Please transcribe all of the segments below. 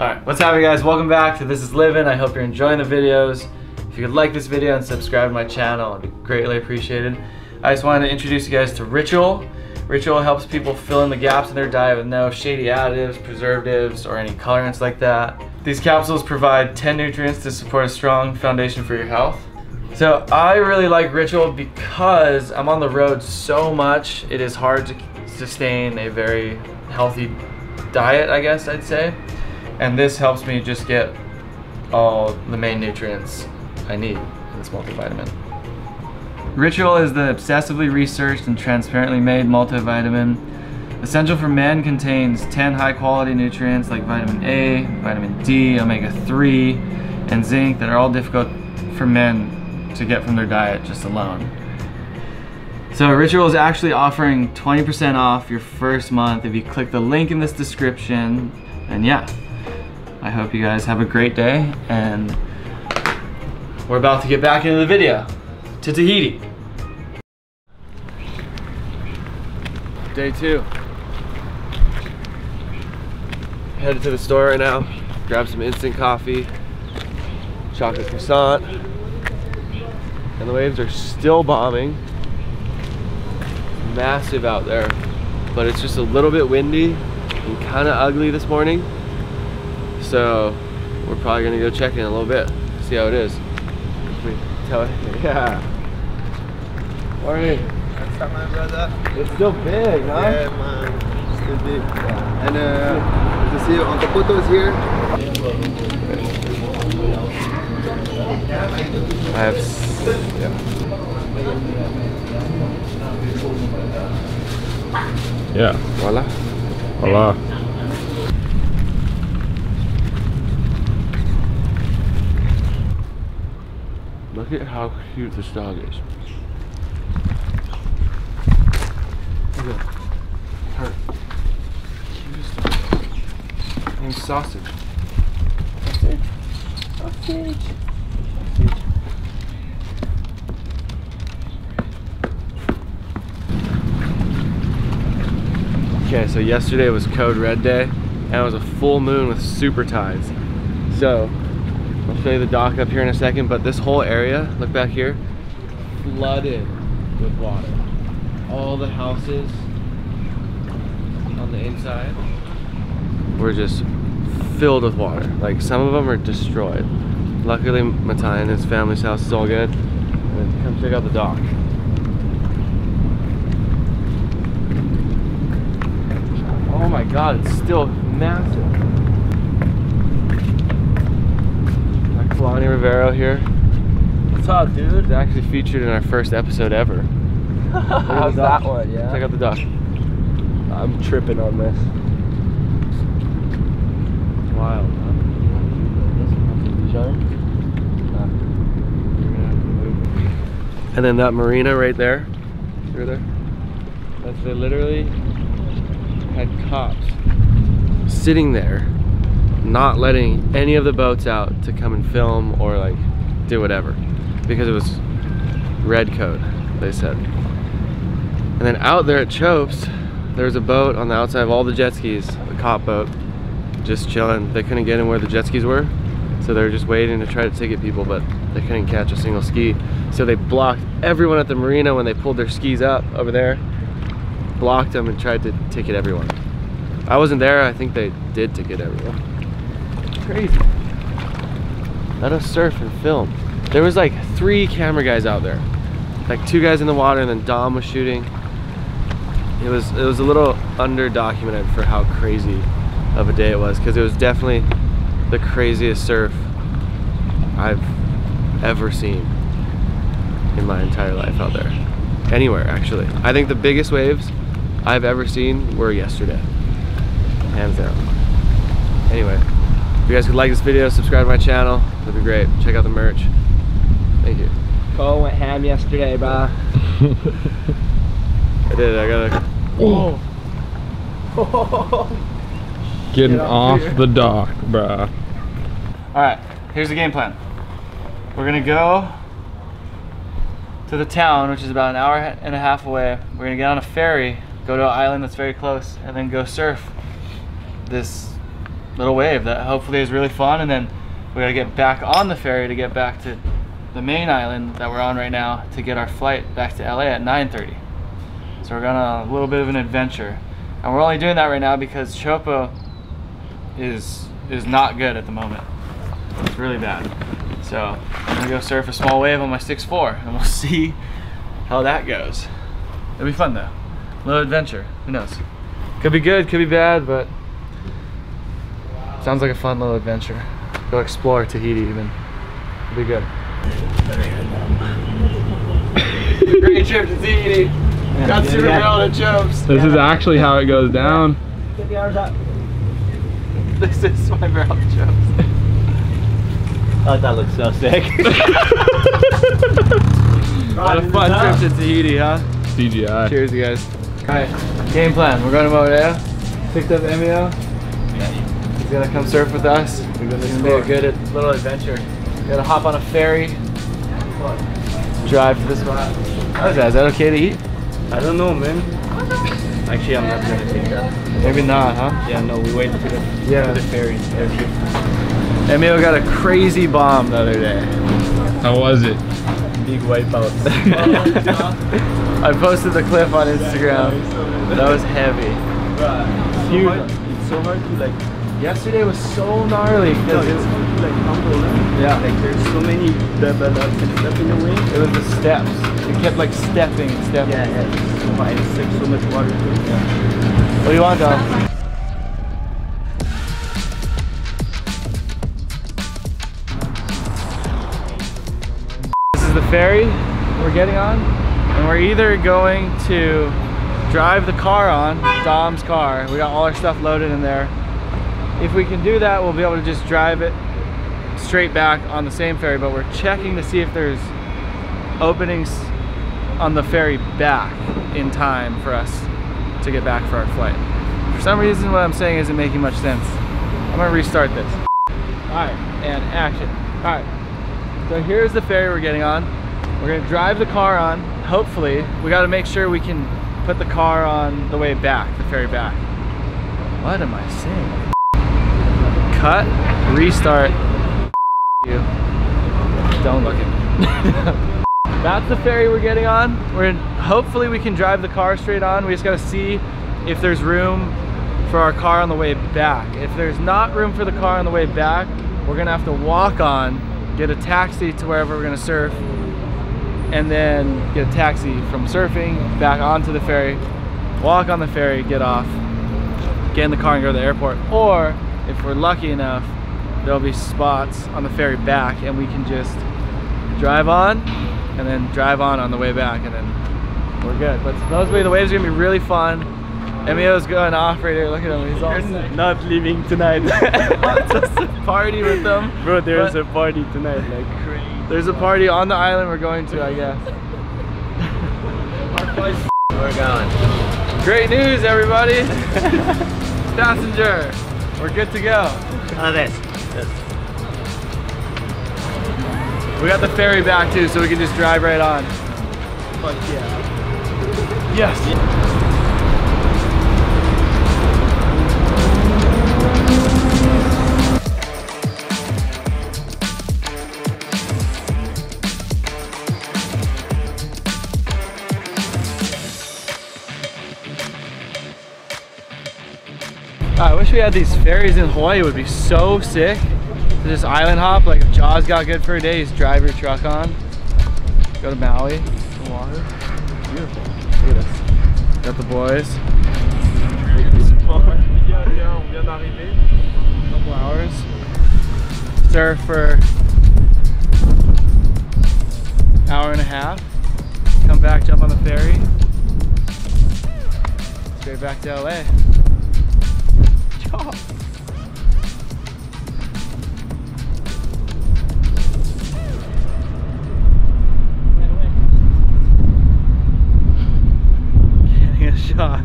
Alright, what's happening guys? Welcome back to This Is Livin'. I hope you're enjoying the videos. If you could like this video and subscribe to my channel, it'd be greatly appreciated. I just wanted to introduce you guys to Ritual. Ritual helps people fill in the gaps in their diet with no shady additives, preservatives, or any colorants like that. These capsules provide 10 nutrients to support a strong foundation for your health. So I really like Ritual because I'm on the road so much, it is hard to sustain a very healthy diet, I guess I'd say. And this helps me just get all the main nutrients I need in this multivitamin. Ritual is the obsessively researched and transparently made multivitamin. Essential for Men contains 10 high quality nutrients like vitamin A, vitamin D, omega-3, and zinc that are all difficult for men to get from their diet just alone. So Ritual is actually offering 20% off your first month if you click the link in this description. And yeah, I hope you guys have a great day and we're about to get back into the video to Tahiti. Day two. Headed to the store right now, grab some instant coffee, chocolate croissant, and the waves are still bombing. Massive out there, but it's just a little bit windy and kind of ugly this morning. So we're probably gonna go check in a little bit, see how it is. Tell yeah. Morning. What's up, my brother? It's still big, huh? Yeah, man. Still big. And uh, to see on the photos here. I have. Yeah. Yeah. Voila. Voila. Look at how cute this dog is. Look at her. Cutest dog. Named Sausage. Sausage. Sausage. Sausage. Okay, so yesterday was Code Red Day, and it was a full moon with super tides. So, I'll show you the dock up here in a second, but this whole area, look back here, flooded with water. All the houses on the inside were just filled with water. Like some of them are destroyed. Luckily, Matai and his family's house is all good. Come check out the dock. Oh my god, it's still massive. Kalani Rivero here. What's up, dude? It's actually featured in our first episode ever. How's that one? Yeah. Check out the dock. I'm tripping on this. It's wild, huh? And then that marina right there, through there, that's they literally had cops sitting there, not letting any of the boats out to come and film or like do whatever, because it was red code, they said. And then out there at Chopes, there was a boat on the outside of all the jet skis, a cop boat, just chilling. They couldn't get in where the jet skis were, so they were just waiting to try to ticket people, but they couldn't catch a single ski. So they blocked everyone at the marina when they pulled their skis up over there, blocked them and tried to ticket everyone. I wasn't there, I think they did ticket everyone. Crazy. Let us surf and film. There was like three camera guys out there. Like two guys in the water and then Dom was shooting. It was it was a little under documented for how crazy of a day it was because it was definitely the craziest surf I've ever seen in my entire life out there. Anywhere actually. I think the biggest waves I've ever seen were yesterday. Hands down. Anyway, you guys could like this video, subscribe to my channel, that'd be great. Check out the merch. Thank you. Cole went ham yesterday, bro. I did, I gotta. Oh. Getting Get up off the dock, bruh. Alright, here's the game plan. We're gonna go to the town, which is about an hour and a half away. We're gonna get on a ferry, go to an island that's very close, and then go surf this little wave that hopefully is really fun. And then we gotta get back on the ferry to get back to the main island that we're on right now to get our flight back to LA at 9:30. So we're gonna a little bit of an adventure, and we're only doing that right now because Chopes is is not good at the moment. It's really bad. So I'm gonna go surf a small wave on my 6'4", and we'll see how that goes. It'll be fun though. A little adventure. Who knows? Could be good, could be bad, but sounds like a fun little adventure. Go explore Tahiti even. It'll be good. Great trip to Tahiti. Got super barrel and Chopes. This is actually how it goes down. This is my barrel and Chopes. Oh, that looks so sick. What a fun trip to Tahiti, huh? CGI. Cheers, you guys. Alright, game plan. We're going to Moorea. Picked up Emio. He's gonna come surf with us. We're gonna it's gonna be a good little adventure. we Gotta hop on a ferry. Drive to the spot. How's that? Is that okay to eat? I don't know, man. Actually, I'm not gonna take that. Maybe not, huh? Yeah, no, we wait for the, Yeah. to the ferry. Emil got a crazy bomb the other day. How was it? Big wipeout. I posted the clip on Instagram. That was heavy. Huge. It's so hard to like. Yesterday was so gnarly No, because it's hard to like humble. Yeah. Like there's so many double ups and stuff in the way. it was the steps. It kept like stepping and stepping. Yeah, yeah. It's so high. It's like so much water. Too. Yeah. What do you want, Dom? This is the ferry we're getting on, and we're either going to drive the car on, Dom's car. We got all our stuff loaded in there. If we can do that, we'll be able to just drive it straight back on the same ferry, but we're checking to see if there's openings on the ferry back in time for us to get back for our flight. For some reason, what I'm saying isn't making much sense. I'm gonna restart this. All right, and action. All right, so here's the ferry we're getting on. We're gonna drive the car on. Hopefully, we gotta make sure we can put the car on the way back, the ferry back. What am I saying? Cut, restart. You. Don't look at me. That's the ferry we're getting on. We're in, hopefully we can drive the car straight on. We just gotta see if there's room for our car on the way back. If there's not room for the car on the way back, we're gonna have to walk on, get a taxi to wherever we're gonna surf, and then get a taxi from surfing back onto the ferry, walk on the ferry, get off, get in the car and go to the airport. Or if we're lucky enough, there'll be spots on the ferry back and we can just drive on and then drive on on the way back and then we're good. But supposedly the waves are gonna be really fun. Emio's going off right here. Look at him. He's all Not leaving tonight. just to party with them. Bro, there's But- a party tonight, like crazy. There's a party on the island we're going to, I guess. We're going. Great news, everybody! Passenger, we're good to go. Oh, this. We got the ferry back too, so we can just drive right on. Fuck yeah. Yes. Wish we had these ferries in Hawaii. It would be so sick to just island hop. Like if Jaws got good for a day, just drive your truck on, go to Maui, the water. Beautiful. Look at this. Got the boys. Couple hours. Surf for hour and a half. Come back, jump on the ferry. Straight back to LA. Getting a shot.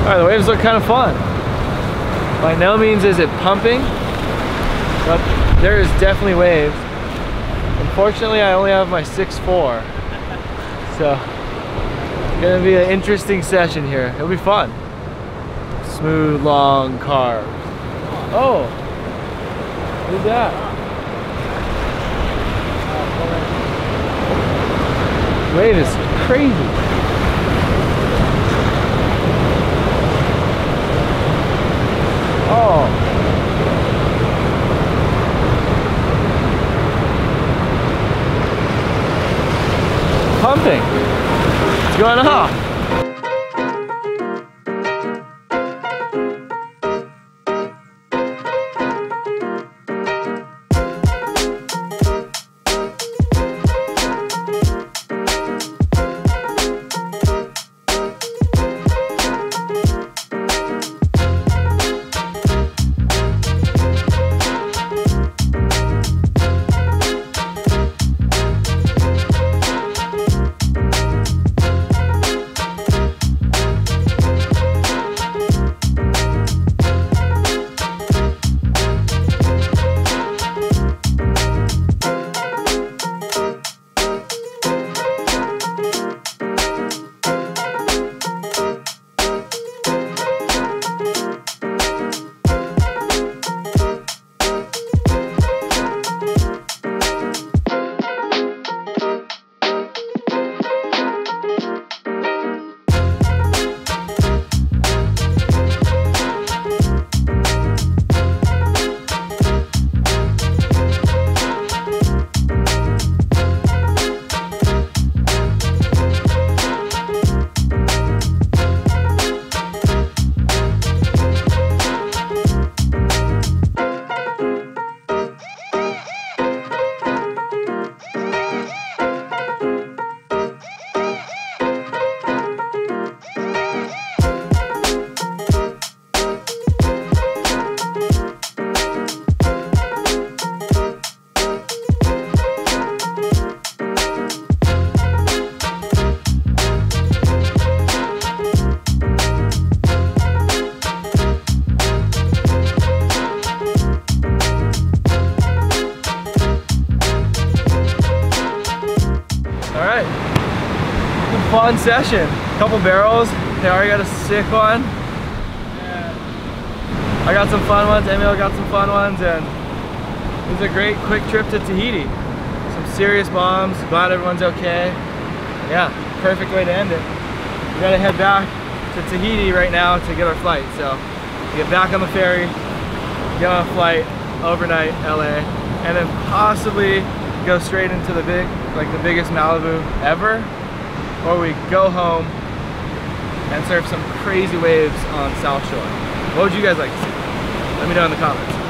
Alright, the waves look kind of fun. By no means is it pumping, but there is definitely waves. Unfortunately, I only have my 6'4", so it's gonna be an interesting session here. It'll be fun. Smooth, long cars. Oh, who's that? Wave is crazy. Oh. Pumping. What's going on? Fun session. Couple barrels. They already got a sick one. I got some fun ones. Emil got some fun ones, and it was a great quick trip to Tahiti. Some serious bombs. Glad everyone's okay. Yeah, perfect way to end it. We gotta head back to Tahiti right now to get our flight. So get back on the ferry, get on a flight overnight LA, and then possibly go straight into the big, like the biggest Malibu ever or we go home and surf some crazy waves on South Shore. What would you guys like to see? Let me know in the comments.